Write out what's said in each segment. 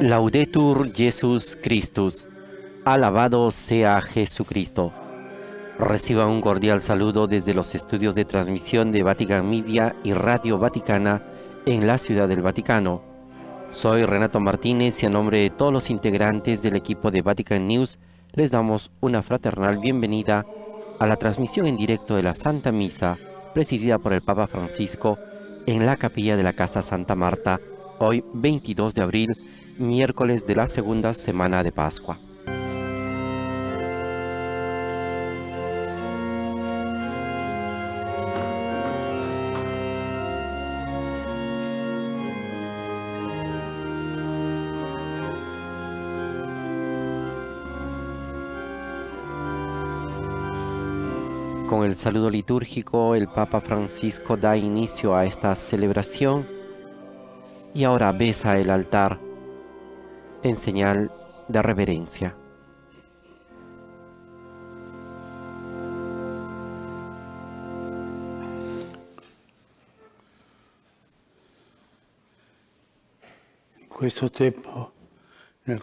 Laudetur Jesus Christus. Alabado sea Jesucristo. Reciba un cordial saludo desde los estudios de transmisión de Vatican Media y Radio Vaticana en la Ciudad del Vaticano. Soy Renato Martínez y a nombre de todos los integrantes del equipo de Vatican News les damos una fraternal bienvenida a la transmisión en directo de la Santa Misa presidida por el Papa Francisco en la capilla de la Casa Santa Marta, hoy 22 de abril miércoles de la segunda semana de Pascua. Con el saludo litúrgico, el Papa Francisco da inicio a esta celebración y ahora besa el altar en señal de reverencia. questo nel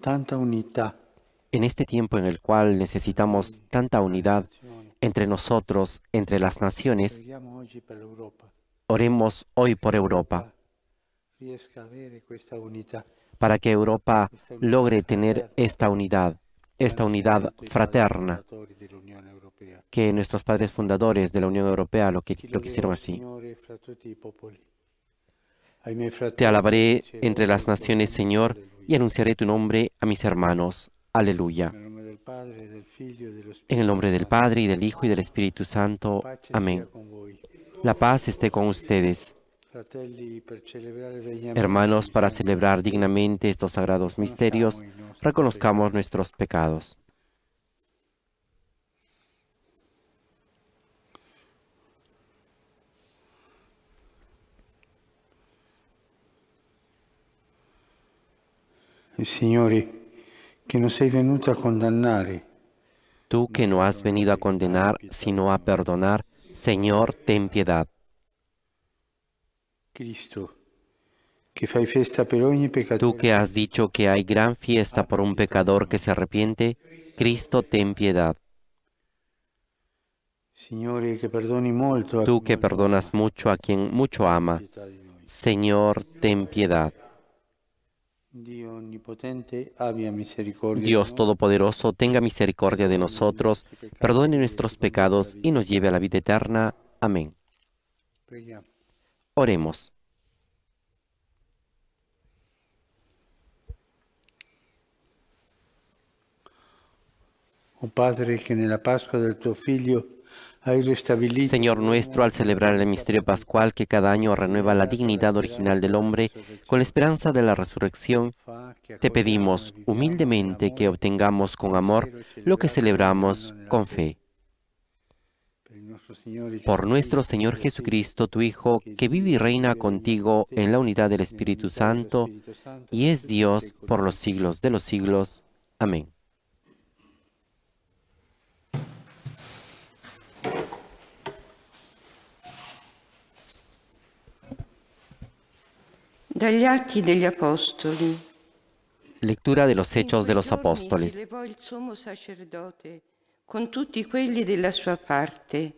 tanta. En este tiempo en el cual necesitamos tanta unidad entre nosotros, entre las naciones, oremos hoy por Europa para que Europa logre tener esta unidad, esta unidad fraterna, que nuestros padres fundadores de la Unión Europea lo, que, lo quisieron así. Te alabaré entre las naciones, Señor, y anunciaré tu nombre a mis hermanos. Aleluya. En el nombre del Padre, y del Hijo, y del Espíritu Santo. Amén. La paz esté con ustedes. Hermanos, para celebrar dignamente estos sagrados misterios, reconozcamos nuestros pecados. Tú que no has venido a condenar, sino a perdonar, Señor, ten piedad. Cristo, que fai festa per ogni peccatore. Tú que has dicho que hay gran fiesta por un pecador que se arrepiente, Cristo, ten piedad. Tú que perdonas mucho a quien mucho ama. Señor, ten piedad. Dios. Todopoderoso, tenga misericordia de nosotros, perdone nuestros pecados y nos lleve a la vida eterna. Amén. Oremos. O Padre, che nella Pasqua del tuo Figlio hai ristabilito Señor nuestro, al celebrar el misterio pascual que cada año renueva la dignidad original del hombre con la esperanza de la resurrección, te pedimos humildemente que obtengamos con amor lo que celebramos con fe. per il nostro Signore Por nuestro Señor Jesucristo, tu Hijo, que vive y reina contigo en la unidad del Espíritu Santo y es Dios por los siglos de los siglos. Amén. Dagli Atti degli Apostoli. Lectura de los In Hechos de los Apóstoles. Con tutti quelli della sua parte,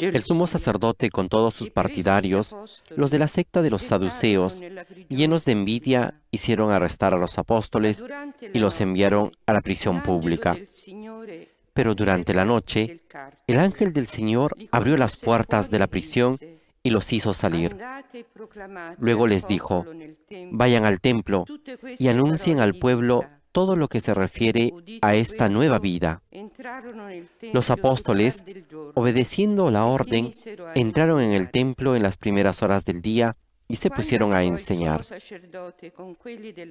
El sumo sacerdote con todos sus partidarios, los de la secta de los saduceos, llenos de envidia, hicieron arrestar a los apóstoles y los enviaron a la prisión pública. Pero durante la noche, el ángel del Señor abrió las puertas de la prisión y los hizo salir. Luego les dijo, Vayan al templo y anuncien al pueblo todo lo que se refiere a esta nueva vida. Los apóstoles, obedeciendo la orden, entraron en el templo en las primeras horas del día y se pusieron a enseñar.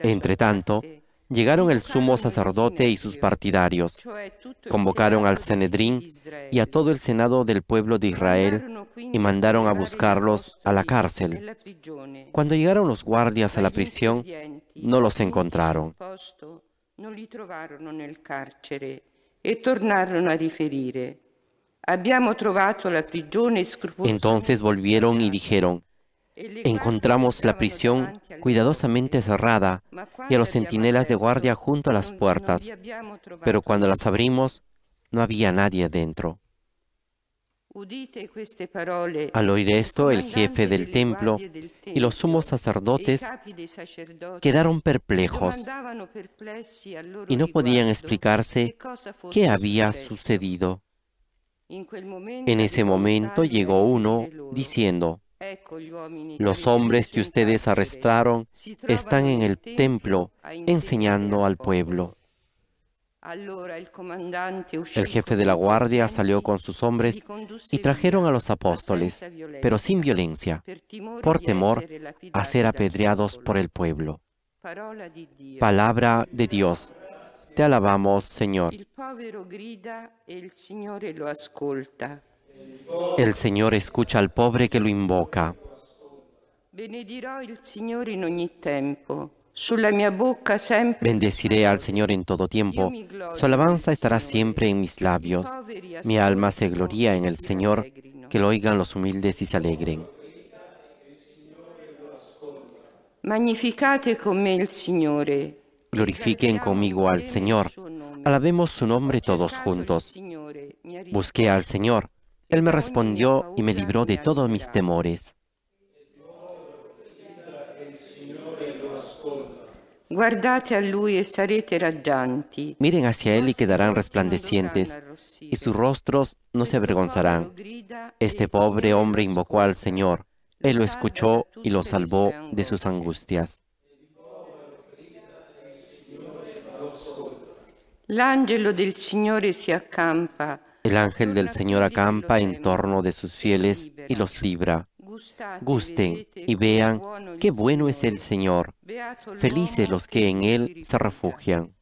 Entre tanto, llegaron el sumo sacerdote y sus partidarios, convocaron al Sanedrín y a todo el senado del pueblo de Israel y mandaron a buscarlos a la cárcel. Cuando llegaron los guardias a la prisión, no los encontraron. Non li trovarono nel carcere e tornarono a riferire. Entonces volvieron y dijeron, encontramos la prisión cuidadosamente cerrada y a los centinelas de guardia junto a las puertas, pero cuando las abrimos no había nadie dentro. Al oír esto, el jefe del templo y los sumos sacerdotes quedaron perplejos y no podían explicarse qué había sucedido. En ese momento llegó uno diciendo, los hombres que ustedes arrestaron están en el templo enseñando al pueblo. El jefe de la guardia salió con sus hombres y trajeron a los apóstoles, pero sin violencia, por temor a ser apedreados por el pueblo. Palabra de Dios. Te alabamos, Señor. El Señor escucha al pobre que lo invoca. Benedirò il Signore in ogni tempo. Bendeciré al Señor en todo tiempo. Su alabanza estará siempre en mis labios. Mi alma se gloría en el Señor. Que lo oigan los humildes y se alegren. Magnificate con il Signore. Glorifiquen conmigo al Señor. Alabemos su nombre todos juntos. Busqué al Señor. Él me respondió y me libró de todos mis temores. Guardate a lui e sarete Miren hacia él y quedarán resplandecientes, y sus rostros no se avergonzarán. Este pobre hombre invocó al Señor. Él lo escuchó y lo salvó de sus angustias. El ángel del Señor acampa en torno de sus fieles y los libra. Gusten y vean qué bueno es el Señor. Felices los que en Él se refugian.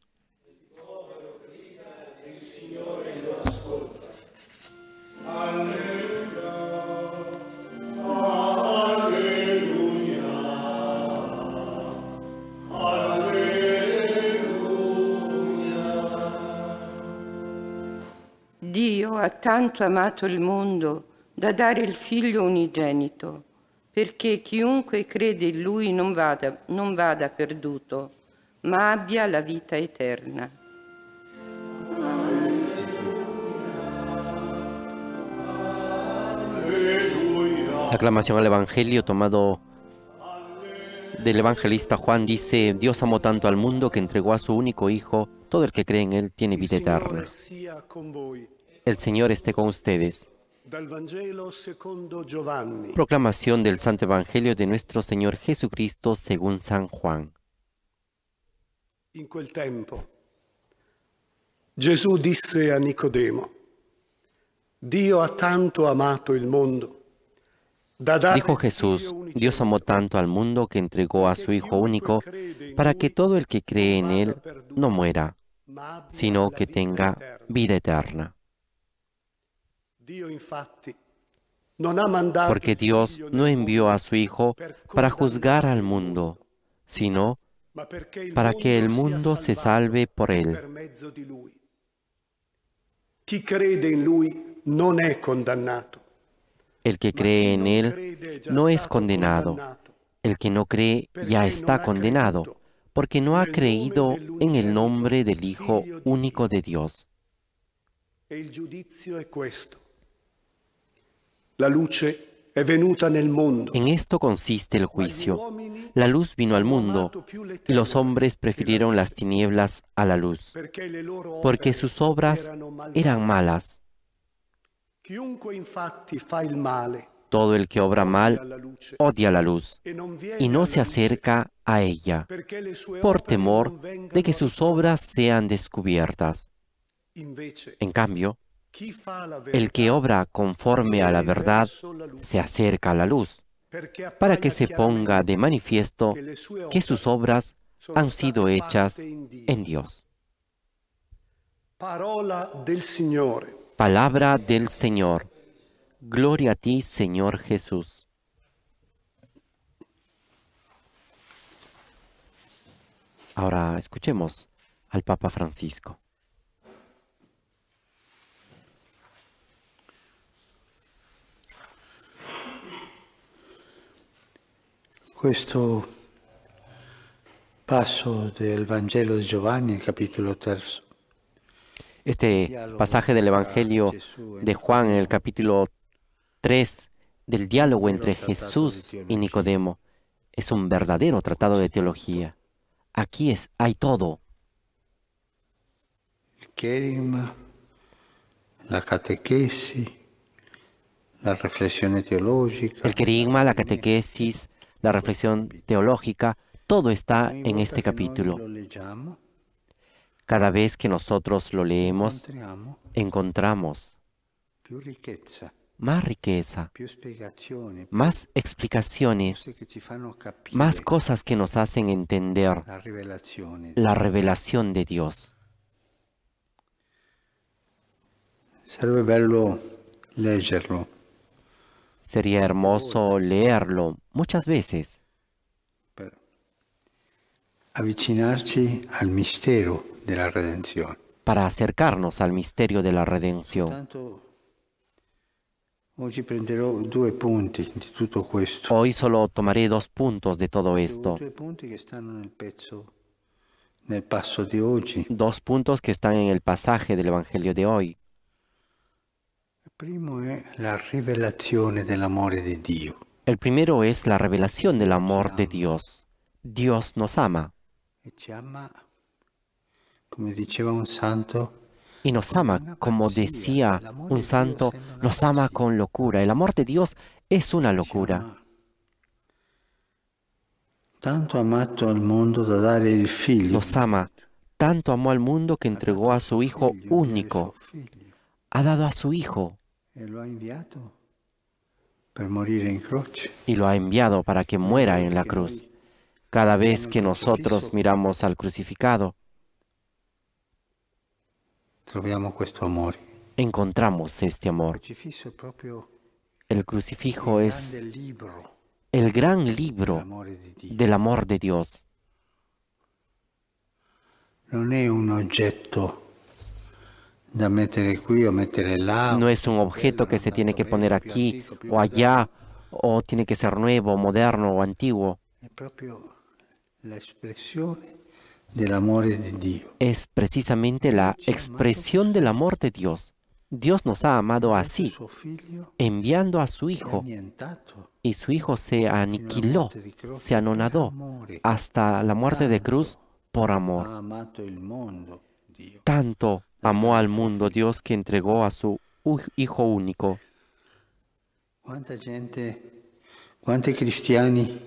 Dio ha tanto amato il mondo da dare il figlio unigenito, perché chiunque crede in lui non vada, non vada perduto, ma abbia la vita eterna. La aclamación al Evangelio tomado del evangelista Juan dice, Dios amó tanto al mundo que entregó a su único Hijo, todo el que cree en Él tiene vida eterna. El Señor esté con ustedes. Proclamación del Santo Evangelio de nuestro Señor Jesucristo según San Juan. En quel tempo Gesù disse a Nicodemo, Dio ha tanto amato il mondo. Dijo Jesús, Dios amó tanto al mundo que entregó a su Hijo único para que todo el que cree en Él no muera, sino que tenga vida eterna. Porque Dios no envió a su Hijo para juzgar al mundo, sino para que el mundo se salve por él. El que cree en él no es condenado. El que no cree ya está condenado, porque no ha creído en el nombre del Hijo único de Dios. El juicio es questo. La luce è venuta nel mondo. En esto consiste el juicio. La luz vino al mundo y los hombres prefirieron las tinieblas a la luz, porque sus obras eran malas. Todo el que obra mal odia la luz y no se acerca a ella por temor de que sus obras sean descubiertas. En cambio, el que obra conforme a la verdad se acerca a la luz, para que se ponga de manifiesto que sus obras han sido hechas en Dios. Palabra del Señor. Gloria a ti, Señor Jesús. Ahora escuchemos al Papa Francisco. Questo passo del Vangelo di Giovanni, capitolo. Este pasaje del Evangelio de Juan en el capítulo 3 del diálogo entre Jesús y Nicodemo es un verdadero tratado de teología. Aquí es, hay todo. Il kerigma, la catequesi, la riflessione teologica. El querigma, la catequesis, la reflexión teológica, todo está en este capítulo. Cada vez que nosotros lo leemos, encontramos más riqueza, más explicaciones, más cosas que nos hacen entender la revelación de Dios. Sarebbe bello leggerlo, Sería hermoso leerlo muchas veces per avvicinarci al mistero della redenzione. para acercarnos al misterio de la redención. Hoy solo tomaré dos puntos de todo esto, dos puntos que están en el pasaje del Evangelio de hoy. Il primo è la rivelazione dell'amore di Dio. El primero es la revelación del amor de Dios. Dios nos ama E y nos ama, como decía un santo, nos ama con locura. El amor de Dios es una locura. Nos ama. Tanto amó al mundo que entregó a su Hijo único. Ha dado a su Hijo e lo ha inviato per morire in croce. y lo ha enviado para que muera en la cruz. Cada vez que nosotros miramos al crucificado, Troviamo questo amore. encontramos este amor. El crucifijo es el gran libro del amor de Dios. Non è un oggetto da mettere qui o mettere là. No es un objeto que se tiene que poner aquí o allá, o tiene que ser nuevo, moderno o antiguo. Es precisamente la expresión del amor de Dios. Dios nos ha amado así, enviando a su Hijo, y su Hijo se aniquiló, se anonadó hasta la muerte de cruz por amor. Tanto amó al mundo Dios que entregó a su Hijo único. Quanta gente, quanti cristiani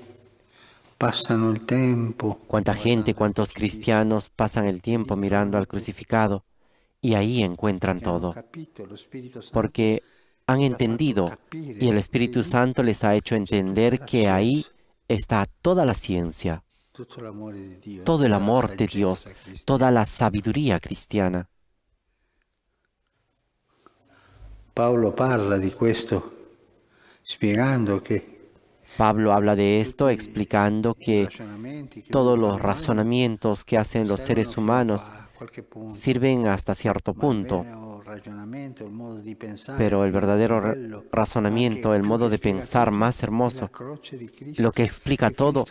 passano il tempo Cuánta gente, cuántos cristianos pasan el tiempo mirando al crucificado y ahí encuentran todo, porque han entendido y el Espíritu Santo les ha hecho entender que ahí está toda la ciencia, todo el amor de Dios, toda la sabiduría cristiana. Paolo parla di questo spiegando che Pablo habla de esto explicando que todos los razonamientos que hacen los seres humanos sirven hasta cierto punto, pero el verdadero razonamiento, el modo de pensar más hermoso, lo que explica e todo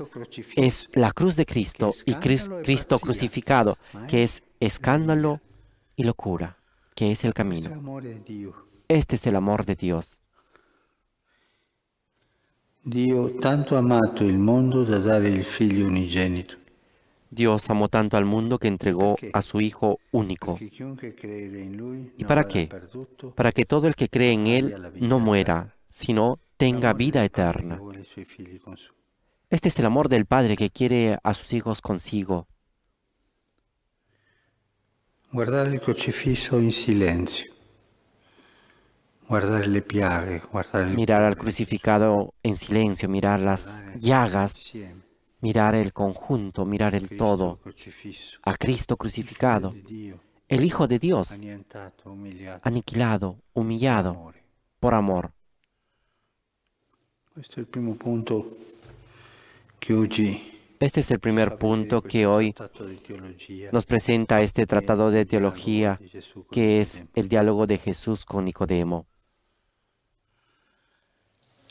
es la cruz de Cristo y y Cristo crucificado, que es escándalo y locura, que es el camino. Este es el amor de Dios. Dio tanto amato il mondo da dare il figlio unigenito, Dios amó tanto al mundo que entregó a su Hijo único, ¿Y para qué? para que todo el que cree en Él no muera, sino tenga vida eterna. Este es el amor del Padre que quiere a sus hijos consigo. Guardare il crocifisso in silenzio, guardare le piaghe, guardare il Mirar al crucificado en silencio, mirar las llagas, mirar el conjunto, mirar el todo, a Cristo crucificado, el Hijo de Dios, aniquilado, humillado por amor. Este es el primer punto que hoy teologia, nos presenta este tratado de teología, que es el diálogo de Jesús con Nicodemo.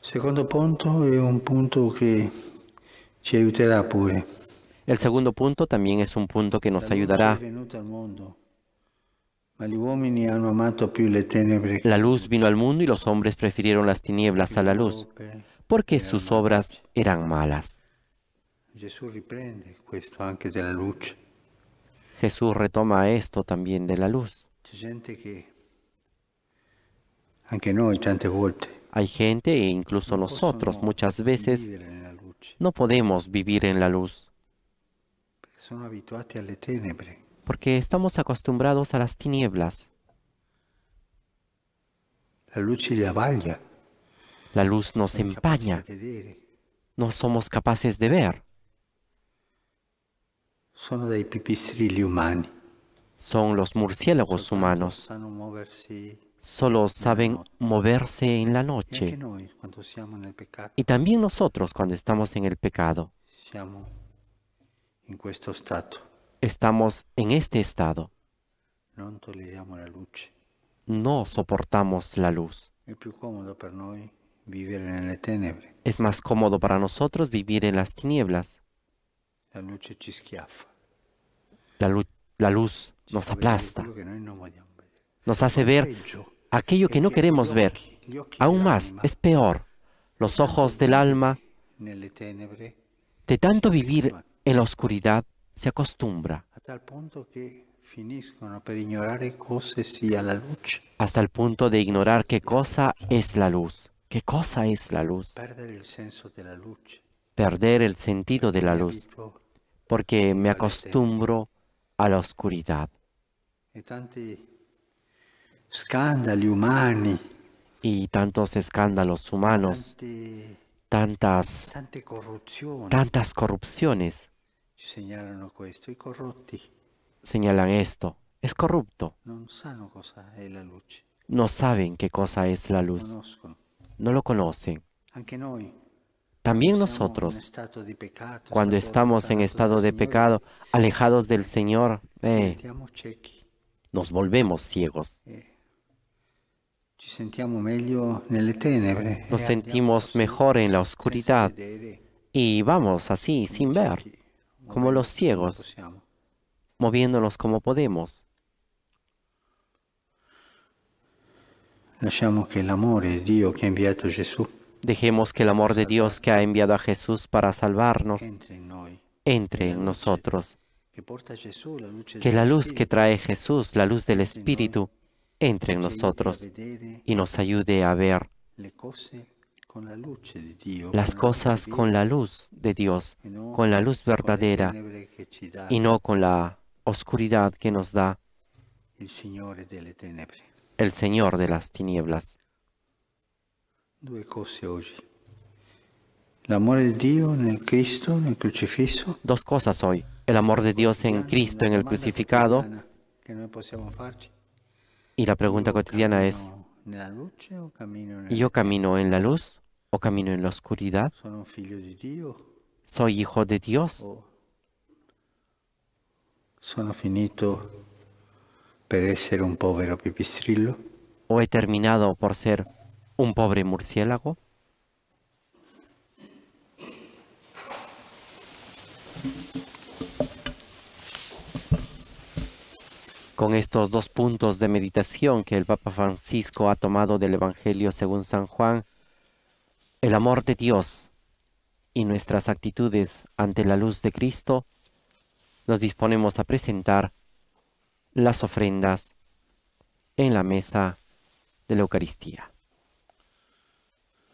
Secondo punto è un punto che ci aiuterà pure. El segundo punto también es un punto que nos ayudará. La luz vino al mundo y los hombres prefirieron las tinieblas a la luz, porque sus obras eran malas. Jesús retoma esto también de la luz. Anche noi tante volte, Hay gente, e incluso nosotros muchas veces, no podemos vivir en la luz, porque estamos acostumbrados a las tinieblas. La luz nos empaña, no somos capaces de ver. Son los murciélagos humanos. Solo saben moverse en la noche. Y también nosotros cuando estamos en el pecado. Estamos en este estado. No soportamos la luz. Es más cómodo para nosotros vivir en las tinieblas. La. La, lu- la luz nos aplasta, nos hace ver aquello que no queremos ver. Aún más, es peor. Los ojos del alma, de tanto vivir en la oscuridad, se acostumbra hasta el punto de ignorar qué cosa es la luz. ¿Qué cosa es la luz? Perder el sentido de la luz, porque me acostumbro a la oscuridad. Scandali umani, Y tantos escándalos humanos, tantas, tante corruzioni tantas corrupciones ci segnalano questo. I corrotti señalan esto. Es corrupto. non sanno cosa è la luce, No saben qué cosa es la luz. conoscono. No lo conocen. Anche noi, También nosotros, cuando estamos en estado de pecado, alejados del Señor, eh, nos volvemos ciegos. ci Nos sentimos mejor en la oscuridad y vamos así, sin ver, como los ciegos. moviéndonos como podemos. Dejemos que el amor de Dios que ha enviado a Jesús para salvarnos entre en nosotros. Que la luz que trae Jesús, la luz del Espíritu, entre en nosotros y nos ayude a ver las cosas con la luz de Dios, con la luz verdadera y no con la oscuridad que nos da el Señor de las tinieblas. Dos cosas hoy. El amor de Dios en Cristo, en el crucificado, quotidiana Che noi possiamo farci. Y la pregunta cotidiana es, ¿yo camino en la luz o camino en la oscuridad? ¿Soy hijo de Dios sono finito per essere un povero pipistrillo? o he terminado por ser un pobre murciélago? Con estos dos puntos de meditación que el Papa Francisco ha tomado del Evangelio según San Juan, el amor de Dios y nuestras actitudes ante la luz de Cristo, nos disponemos a presentar las ofrendas en la mesa de la Eucaristía.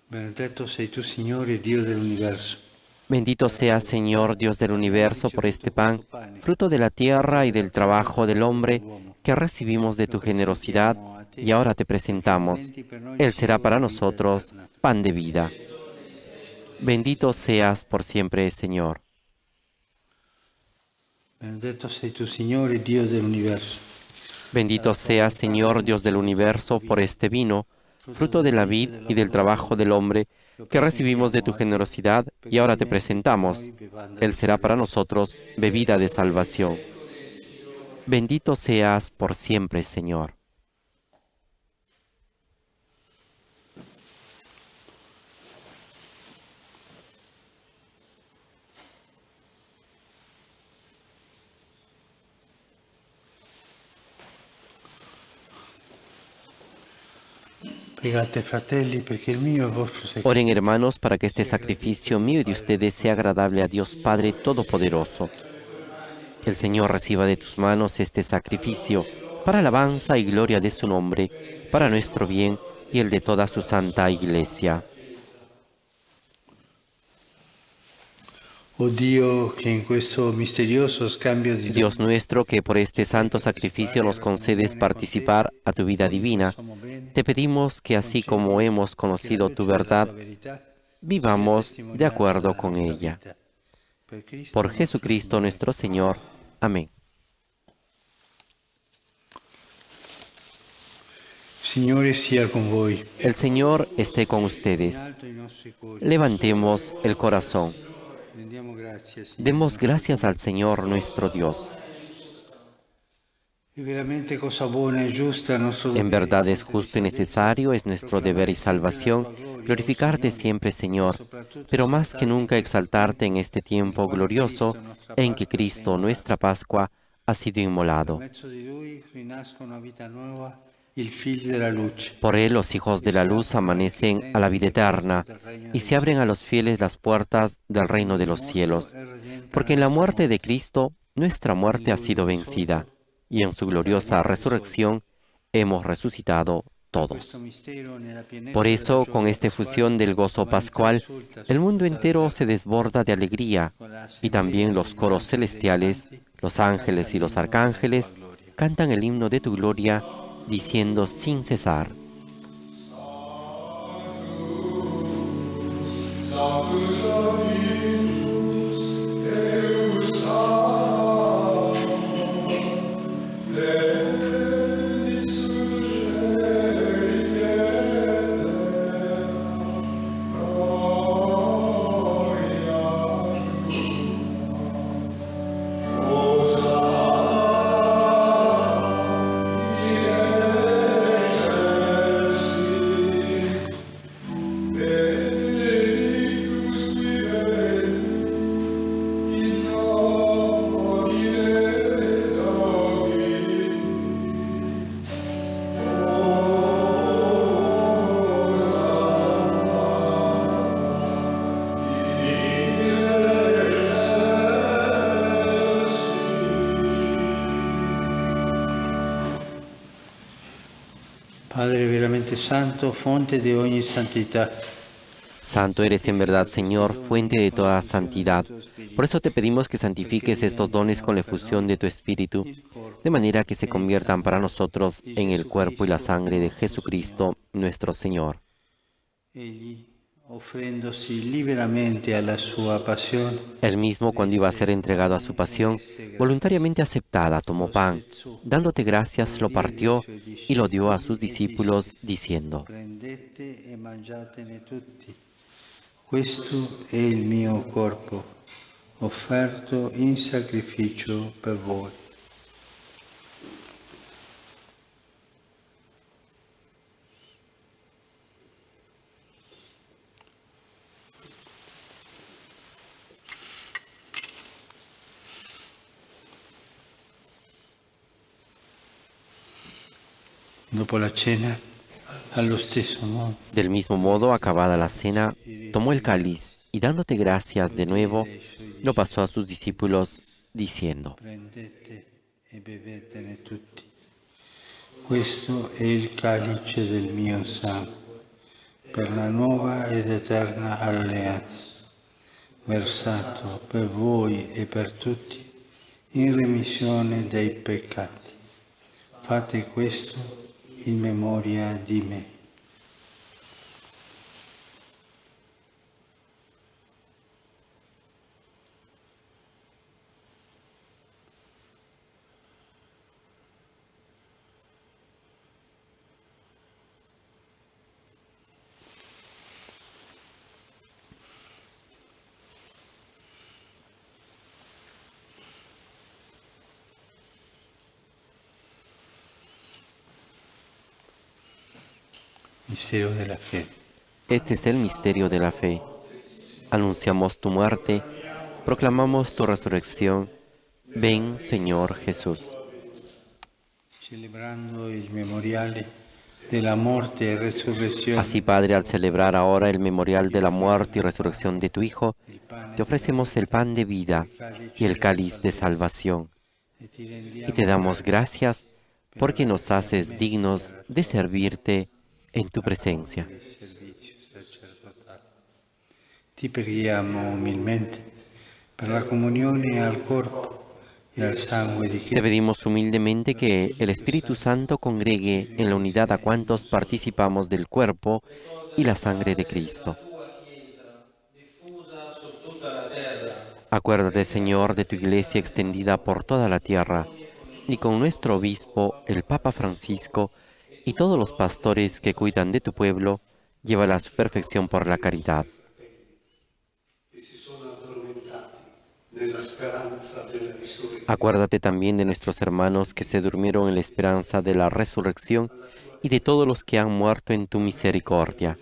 Benedetto sei tu, Signore, Dio dell'universo. Bendito sea Señor Dios del universo por este pan, fruto de la tierra y del trabajo del hombre que recibimos de tu generosidad y ahora te presentamos. Él será para nosotros pan de vida. Bendito seas por siempre, Señor. Benedetto sei tu, Signore, Dio dell'universo. Bendito sea Señor Dios del universo por este vino, fruto de la vid y del trabajo del hombre que recibimos de tu generosidad y ahora te presentamos. Él será para nosotros bebida de salvación. Bendito seas por siempre, Señor. Oren hermanos para que este sacrificio mío y de ustedes sea agradable a Dios Padre Todopoderoso. El Señor reciba de tus manos este sacrificio para alabanza y gloria de su nombre, para nuestro bien y el de toda su santa iglesia. Dios, de Dios nuestro, que por este santo sacrificio nos concedes participar a tu vida divina, te pedimos que así como hemos conocido tu verdad, vivamos de acuerdo con ella. Por Jesucristo nuestro Señor. Amén. El Señor esté con ustedes. Levantemos el corazón. Demos gracias al Señor nuestro Dios. En verdad es justo y necesario, es nuestro deber y salvación glorificarte siempre, Señor, pero más que nunca exaltarte en este tiempo glorioso en que Cristo, nuestra Pascua, ha sido inmolado. Por él los hijos de la luz amanecen a la vida eterna y se abren a los fieles las puertas del reino de los cielos, porque en la muerte de Cristo nuestra muerte ha sido vencida y en su gloriosa resurrección hemos resucitado todos. Por eso, con esta fusión del gozo pascual, el mundo entero se desborda de alegría y también los coros celestiales, los ángeles y los arcángeles cantan el himno de tu gloria diciendo sin cesar, santo, fuente de ogni santidad. Santo eres en verdad, Señor, fuente de toda santidad. Por eso te pedimos que santifiques estos dones con la efusión de tu Espíritu, de manera que se conviertan para nosotros en el cuerpo y la sangre de Jesucristo, nuestro Señor. Él mismo, cuando iba a ser entregado a su pasión, voluntariamente aceptada, tomó pan, dándote gracias, lo partió y lo dio a sus discípulos, diciendo, Questo è il mio corpo, offerto in sacrificio per voi. Dopo la cena, allo stesso modo, Del mismo modo, acabada la cena, tomó el cáliz y dándote gracias de nuevo, lo pasó a sus discípulos, diciendo, prendete bevetene tutti. Questo è il calice del mio sangue, per la nuova ed eterna alleanza, versato per voi e per tutti in remissione dei peccati. Fate questo in memoria di me. Misterio de la fe. Este es el misterio de la fe. Anunciamos tu muerte, proclamamos tu resurrección. Ven, Señor Jesús. Celebrando il memoriale de la muerte y resurrección. Así, Padre, al celebrar ahora el memorial de la muerte y resurrección de tu Hijo, te ofrecemos el pan de vida y el cáliz de salvación. Y te damos gracias porque nos haces dignos de servirte en tu presencia. Ti preghiamo per la comunione al corpo e al sangue di Te pedimos humildemente que el Espíritu Santo congregue en la unidad a cuantos participamos del cuerpo y la sangre de Cristo. Acuérdate, Señor, de tu iglesia extendida por toda la tierra, y con nuestro obispo, el Papa Francisco, y todos los pastores que cuidan de tu pueblo, llévala a su perfección por la caridad. Acuérdate también de nuestros hermanos que se durmieron en la esperanza de la resurrección y de todos los que han muerto en tu misericordia.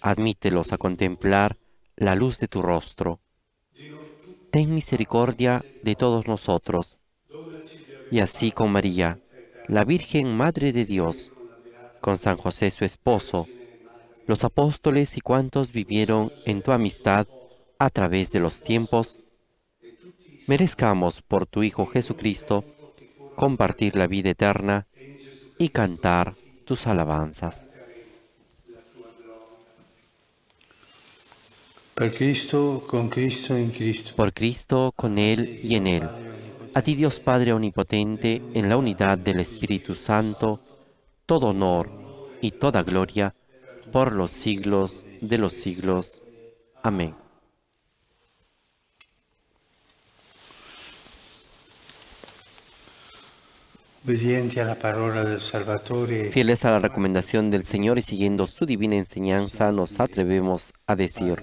Admítelos a contemplar la luz de tu rostro. Ten misericordia de todos nosotros. Y así con María, la Virgen Madre de Dios, con San José su esposo, los apóstoles y cuantos vivieron en tu amistad a través de los tiempos, merezcamos por tu Hijo Jesucristo compartir la vida eterna y cantar tus alabanzas. Per Cristo, con Cristo, in Cristo. Por Cristo, con Él y en Él. A ti Dios Padre Omnipotente, en la unidad del Espíritu Santo, todo honor y toda gloria por los siglos de los siglos. Amén. Fieles a la recomendación del Señor y siguiendo su divina enseñanza, nos atrevemos a decir,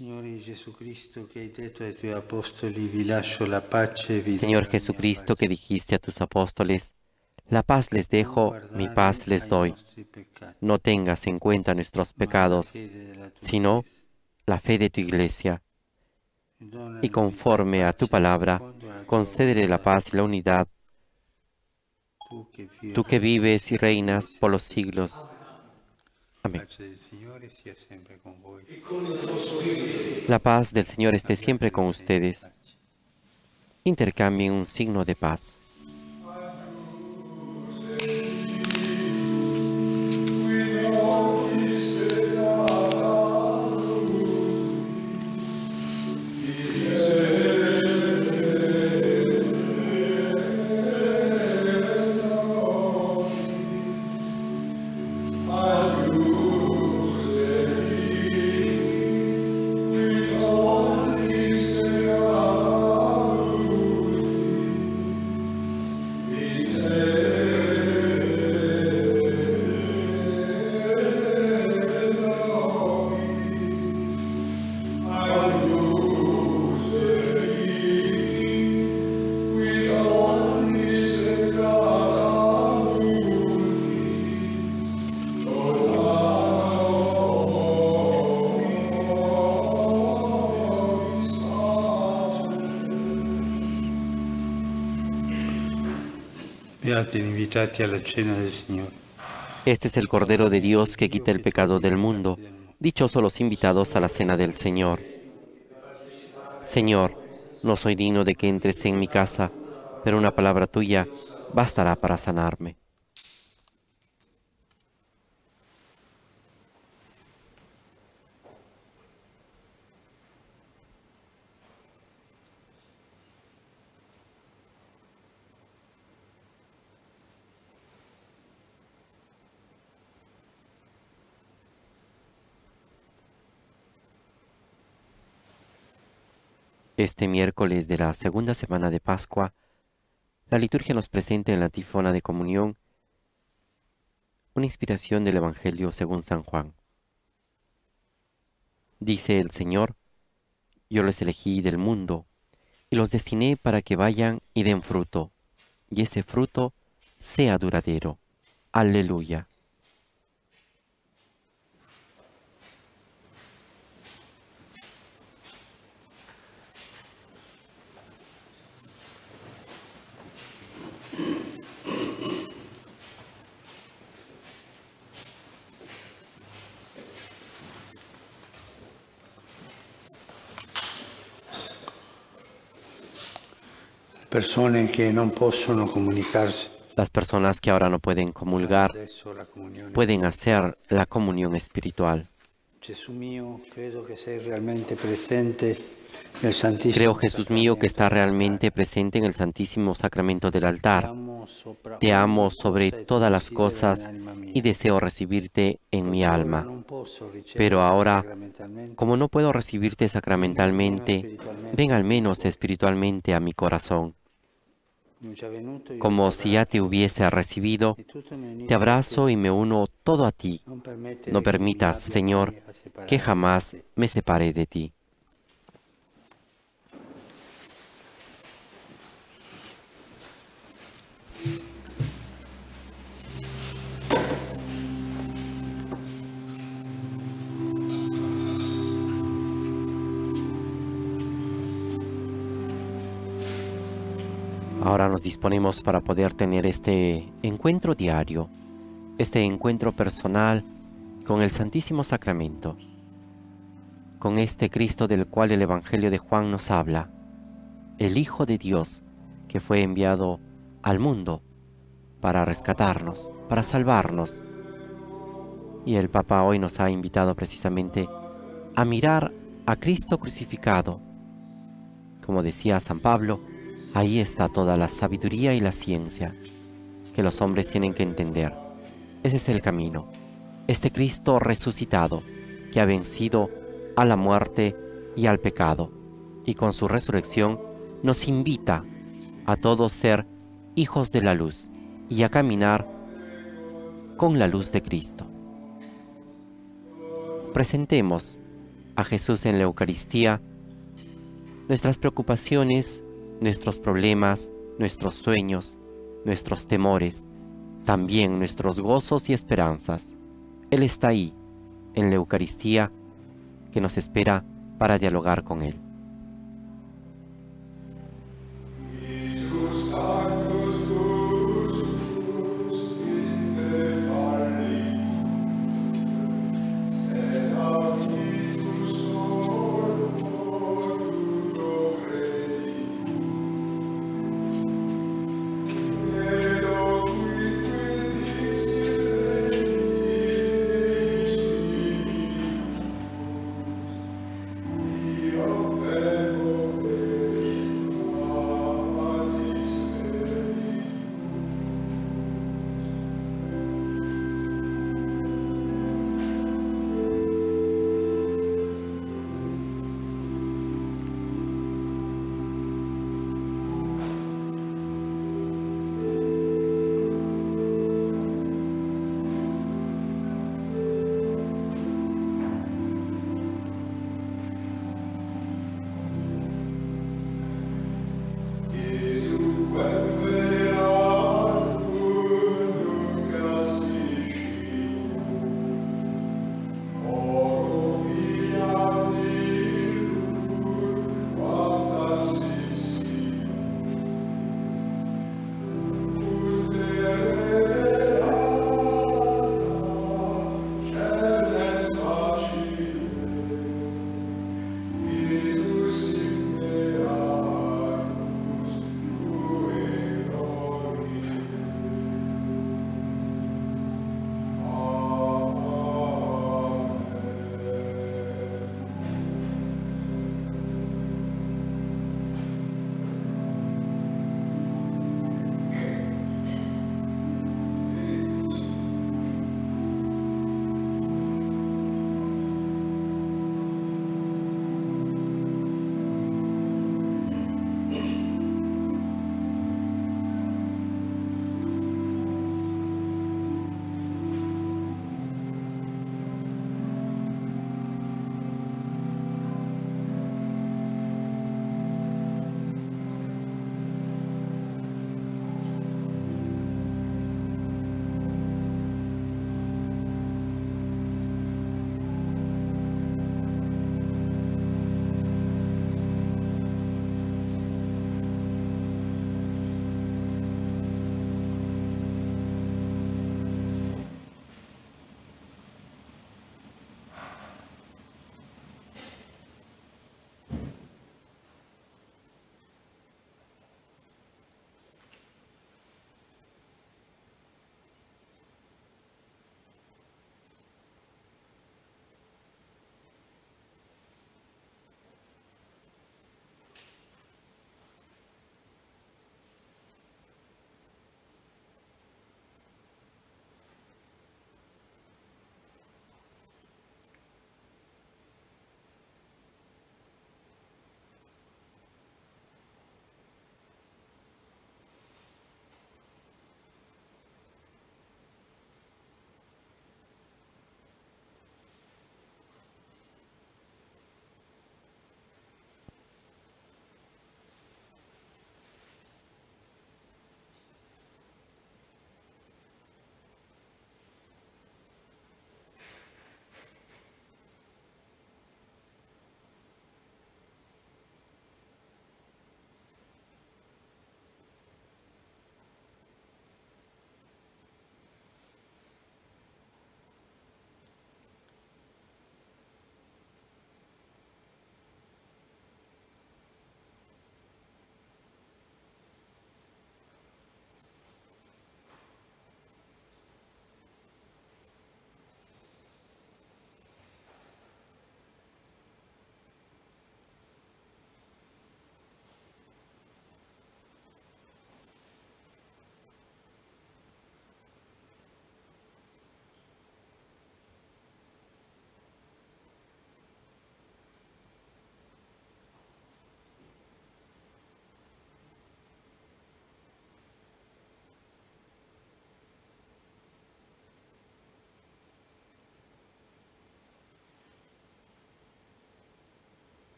Señor Jesucristo, pace". que dijiste a tus apóstoles, la paz les dejo, mi paz les doy. No tengas en cuenta nuestros pecados, sino la fe de tu iglesia. Y conforme a tu palabra, concédele la paz y la unidad, tú que vives y reinas por los siglos. Amén. la pace del Signore sia sempre con voi. La paz del Señor esté siempre con ustedes. Intercambien un signo de paz. Este es el Cordero de Dios que quita el pecado del mundo. Dichosos los invitados a la cena del Señor. Señor, no soy digno de que entres en mi casa, pero una palabra tuya bastará para sanarme. Este miércoles de la segunda semana de Pascua, la liturgia nos presenta en la tifona de comunión una inspiración del Evangelio según San Juan. Dice el Señor, yo los elegí del mundo y los destiné para que vayan y den fruto, y ese fruto sea duradero. Aleluya. Las personas que ahora no pueden comulgar pueden hacer la comunión espiritual. Jesús mío, creo que sei realmente presente Creo, Jesús mío, que está realmente presente en el Santísimo Sacramento del altar. Te amo sobre todas las cosas y deseo recibirte en mi alma. Pero ahora, como no puedo recibirte sacramentalmente, ven al menos espiritualmente a mi corazón. Como si ya te hubiese recibido, te abrazo y me uno todo a ti. No permitas, Señor, que jamás me separe de ti. Ahora nos disponemos para poder tener este encuentro diario, este encuentro personal con el Santísimo Sacramento, con este Cristo del cual el Evangelio de Juan nos habla, el Hijo de Dios que fue enviado al mundo para rescatarnos, para salvarnos. Y el Papa hoy nos ha invitado precisamente a mirar a Cristo crucificado. Como decía San Pablo, Ahí está toda la sabiduría y la ciencia que los hombres tienen que entender. Ese es el camino. Este Cristo resucitado que ha vencido a la muerte y al pecado y con su resurrección nos invita a todos ser hijos de la luz y a caminar con la luz de Cristo. Presentemos a Jesús en la Eucaristía nuestras preocupaciones nuestros problemas, nuestros sueños, nuestros temores, también nuestros gozos y esperanzas. Él está ahí, en la Eucaristía, que nos espera para dialogar con Él.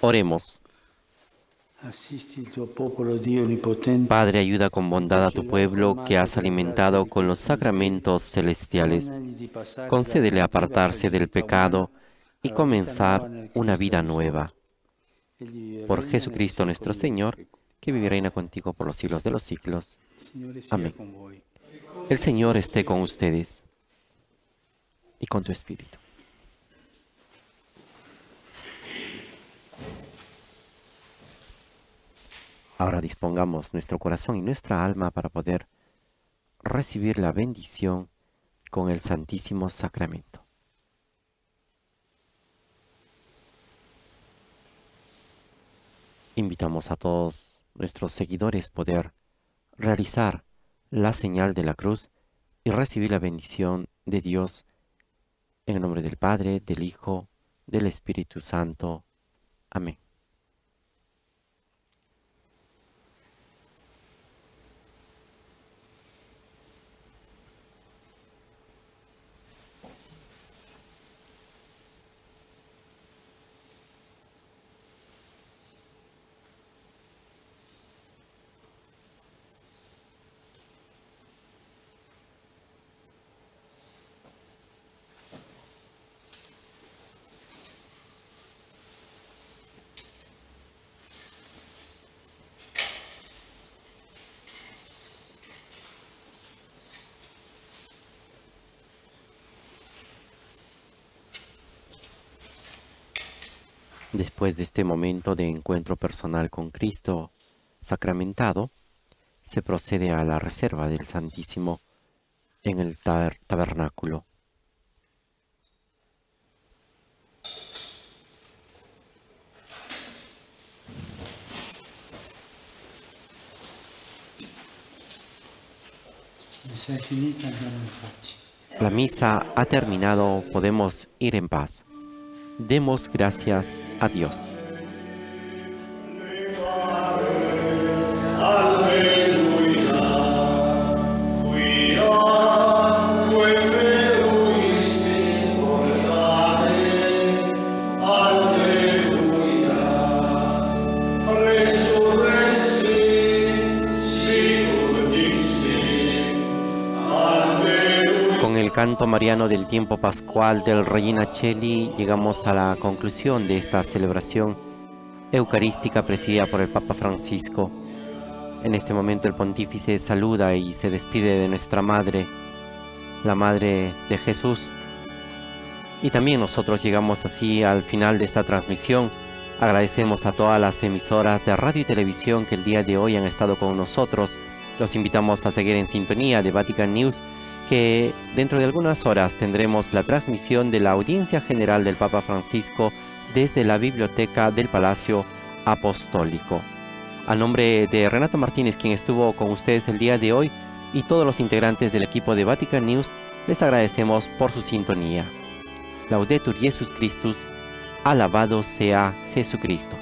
Oremos. Padre, ayuda con bondad a tu pueblo que has alimentado con los sacramentos celestiales. Concédele apartarse del pecado y comenzar una vida nueva. Por Jesucristo nuestro Señor, que vive y reina contigo por los siglos de los siglos. Amén. El Señor esté con ustedes y con tu espíritu. Ahora dispongamos nuestro corazón y nuestra alma para poder recibir la bendición con el Santísimo Sacramento. Invitamos a todos nuestros seguidores poder realizar la señal de la cruz y recibir la bendición de Dios en el nombre del Padre, del Hijo, del Espíritu Santo. Amén. Después de este momento de encuentro personal con Cristo sacramentado, se procede a la reserva del Santísimo en el tabernáculo. La misa ha terminado, podemos ir en paz. Demos gracias a Dios. Canto mariano del tiempo pascual del Regina Cheli llegamos a la conclusión de esta celebración eucarística presidida por el Papa Francisco. En este momento el pontífice saluda y se despide de nuestra Madre, la Madre de Jesús. Y también nosotros llegamos así al final de esta transmisión. Agradecemos a todas las emisoras de radio y televisión que el día de hoy han estado con nosotros. Los invitamos a seguir en sintonía de Vatican News que dentro de algunas horas tendremos la transmisión de la audiencia general del Papa Francisco desde la biblioteca del Palacio Apostólico. A nombre de Renato Martínez, quien estuvo con ustedes el día de hoy, y todos los integrantes del equipo de Vatican News, les agradecemos por su sintonía. Laudetur Jesus Christus, alabado sea Jesucristo.